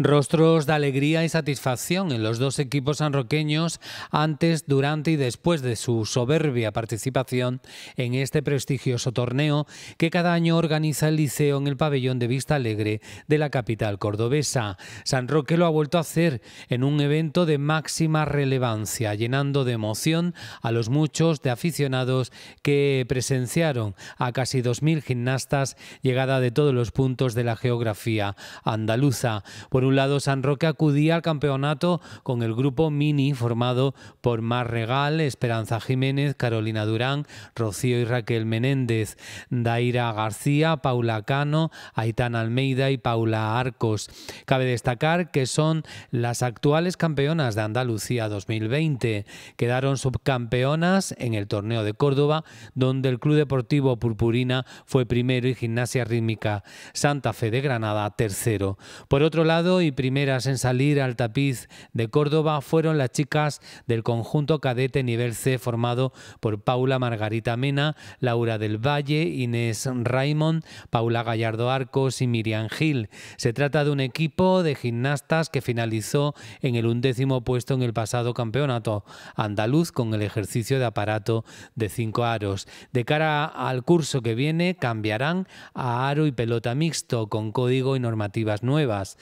Rostros de alegría y satisfacción en los dos equipos sanroqueños antes, durante y después de su soberbia participación en este prestigioso torneo que cada año organiza el Liceo en el pabellón de Vista Alegre de la capital cordobesa. San Roque lo ha vuelto a hacer en un evento de máxima relevancia, llenando de emoción a los muchos de aficionados que presenciaron a casi 2.000 gimnastas llegada de todos los puntos de la geografía andaluza. Un lado, San Roque acudía al campeonato con el grupo Mini formado por Mar Regal, Esperanza Jiménez, Carolina Durán, Rocío y Raquel Menéndez, Daira García, Paula Cano, Aitana Almeida y Paula Arcos. Cabe destacar que son las actuales campeonas de Andalucía 2020. Quedaron subcampeonas en el torneo de Córdoba, donde el Club Deportivo Purpurina fue primero y Gimnasia Rítmica Santa Fe de Granada tercero. Por otro lado, y primeras en salir al tapiz de Córdoba fueron las chicas del conjunto cadete nivel C formado por Paula Margarita Mena, Laura del Valle, Inés Raimond, Paula Gallardo Arcos y Miriam Gil. Se trata de un equipo de gimnastas que finalizó en el undécimo puesto en el pasado campeonato andaluz con el ejercicio de aparato de cinco aros. De cara al curso que viene cambiarán a aro y pelota mixto con código y normativas nuevas.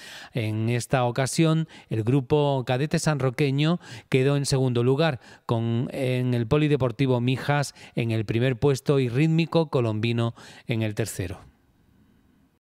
En esta ocasión, el grupo cadete sanroqueño quedó en segundo lugar, con en el Polideportivo Mijas en el primer puesto y rítmico colombino en el tercero.